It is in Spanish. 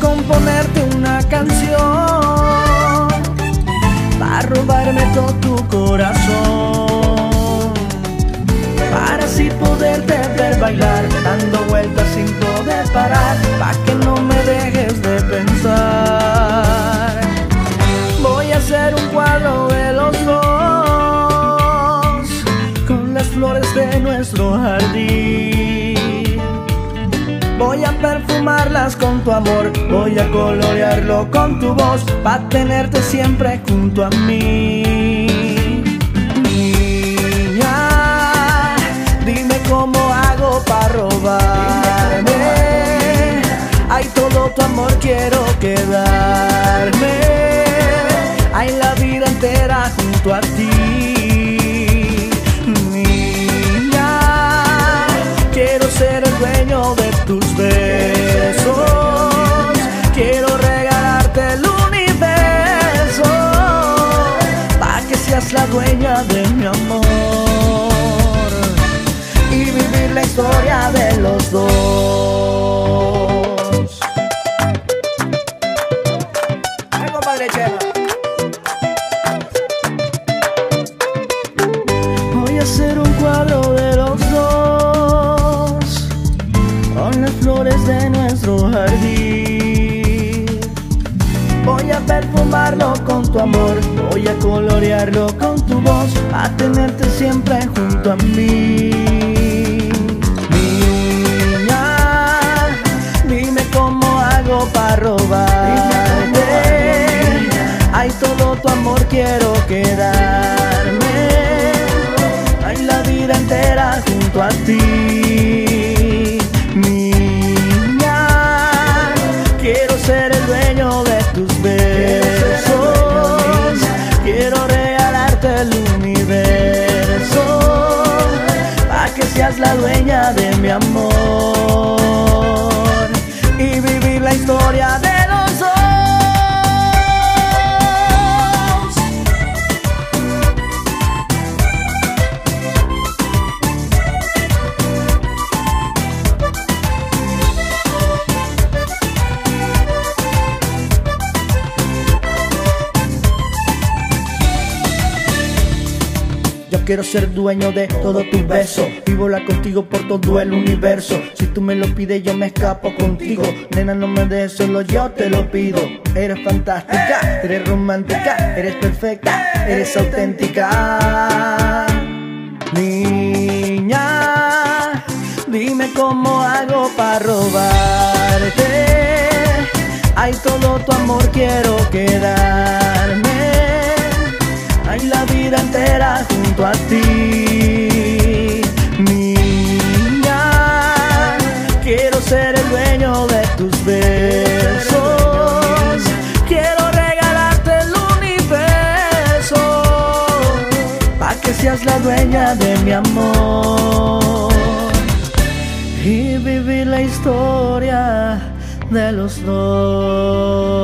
componerte una canción, para robarme todo tu corazón, para así poderte ver bailar, dando vueltas sin poder parar, para que no me dejes de pensar. Voy a hacer un cuadro de los dos, con las flores de nuestro jardín. Con tu amor, voy a colorearlo con tu voz, para tenerte siempre junto a mí. Niña, dime cómo hago para robarme. Ay, todo tu amor quiero quedarme. Ay, la vida entera junto a ti. Niña, quiero ser el dueño de tus besos. Seas la dueña de mi amor. Y vivir la historia de los dos. Ay, compadre Chema. Voy a hacer un cuadro de los dos con las flores de nuestro jardín. Voy a perfumarlo con tu amor, voy a colorearlo con tu voz, a tenerte siempre junto a mí. Niña, dime cómo hago para robarte. Ay, todo tu amor quiero quedarme. Ay, la vida entera junto a ti. La dueña de mi amor. Y vivir la historia de quiero ser dueño de todo tu beso y volar contigo por todo el universo. Si tú me lo pides, yo me escapo contigo. Nena, no me des, solo yo te lo pido. Eres fantástica, eres romántica, eres perfecta, eres auténtica. Niña, dime cómo hago para robarte. Ay, todo tu amor quiero quedarme. Ay, la vida entera tus besos. Quiero regalarte el universo. Pa' que seas la dueña de mi amor. Y vivir la historia de los dos.